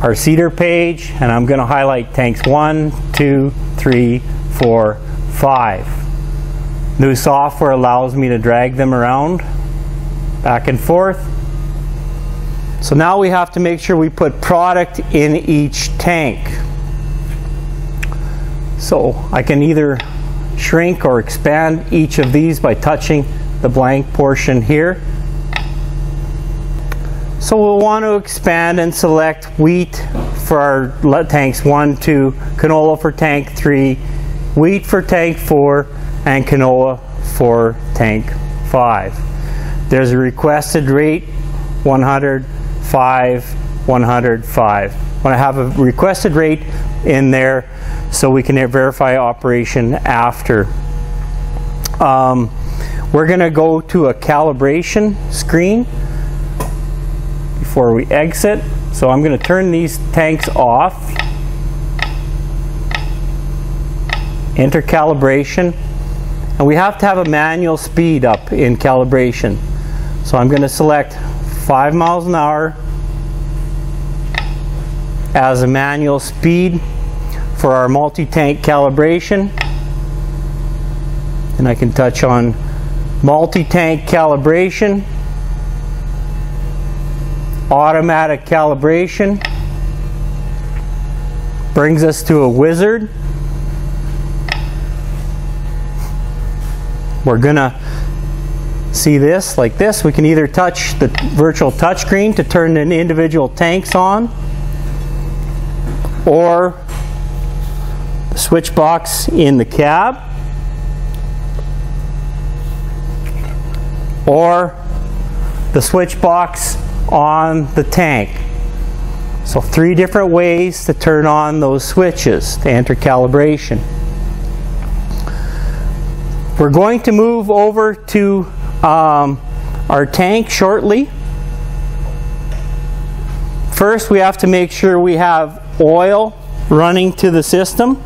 our seeder page and I'm going to highlight tanks one, two, three, four, five. New software allows me to drag them around back and forth. So now we have to make sure we put product in each tank. So I can either shrink or expand each of these by touching the blank portion here. So we'll want to expand and select wheat for our tanks 1, 2, canola for tank 3, wheat for tank 4, and canola for tank 5. There's a requested rate 100, 5, 100, 5. When I have a requested rate in there so we can verify operation after. Um, we're going to go to a calibration screen before we exit. So I'm going to turn these tanks off. Enter calibration. And we have to have a manual speed up in calibration. So I'm going to select 5 miles an hour as a manual speed for our multi-tank calibration. And I can touch on multi-tank calibration, automatic calibration, brings us to a wizard. We're gonna see this like this. We can either touch the virtual touchscreen to turn the individual tanks on or the switch box in the cab or the switch box on the tank. So three different ways to turn on those switches to enter calibration. We're going to move over to um, our tank shortly. First we have to make sure we have oil running to the system.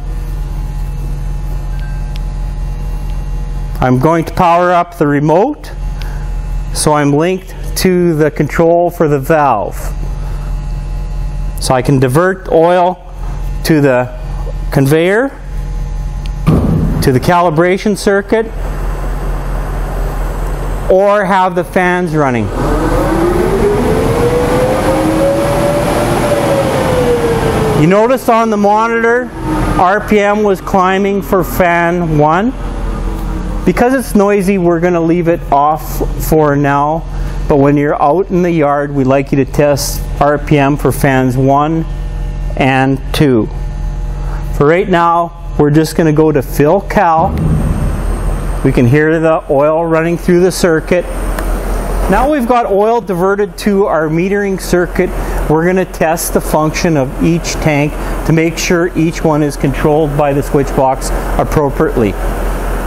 I'm going to power up the remote so I'm linked to the control for the valve. So I can divert oil to the conveyor, to the calibration circuit, or have the fans running. You notice on the monitor, RPM was climbing for fan 1. Because it's noisy, we're going to leave it off for now. But when you're out in the yard, we like you to test RPM for fans 1 and 2. For right now, we're just going to go to fill cal. We can hear the oil running through the circuit. Now we've got oil diverted to our metering circuit we're going to test the function of each tank to make sure each one is controlled by the switch box appropriately.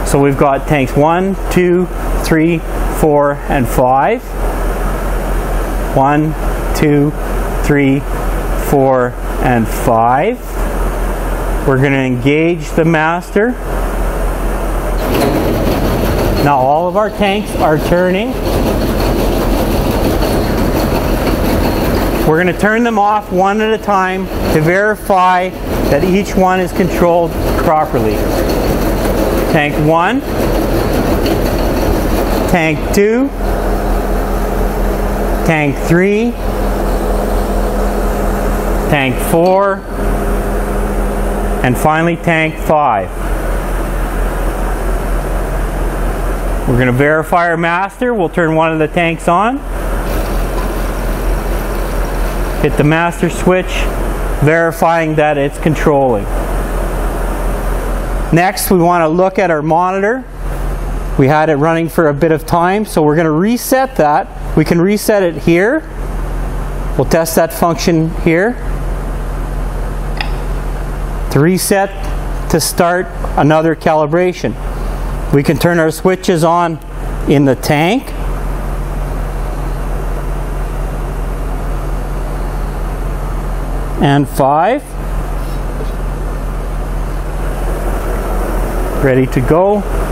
So we've got tanks 1, 2, 3, 4, and 5. 1, 2, 3, 4, and 5. We're going to engage the master. Now all of our tanks are turning. We're going to turn them off one at a time to verify that each one is controlled properly. Tank 1, Tank 2, Tank 3, Tank 4, and finally Tank 5. We're going to verify our master. We'll turn one of the tanks on hit the master switch, verifying that it's controlling. Next, we want to look at our monitor. We had it running for a bit of time, so we're going to reset that. We can reset it here. We'll test that function here. To reset, to start another calibration. We can turn our switches on in the tank and five. Ready to go.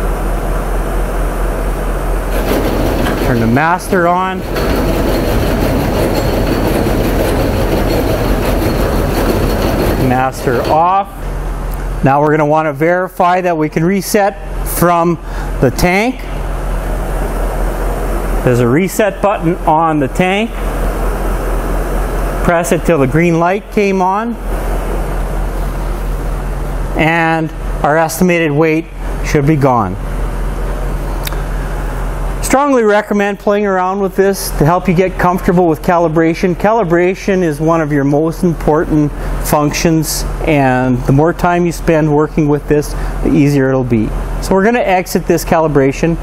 Turn the master on. master off. Now we're going to want to verify that we can reset from the tank. There's a reset button on the tank. Press it till the green light came on. And our estimated weight should be gone. Strongly recommend playing around with this to help you get comfortable with calibration. Calibration is one of your most important functions and the more time you spend working with this, the easier it'll be. So we're going to exit this calibration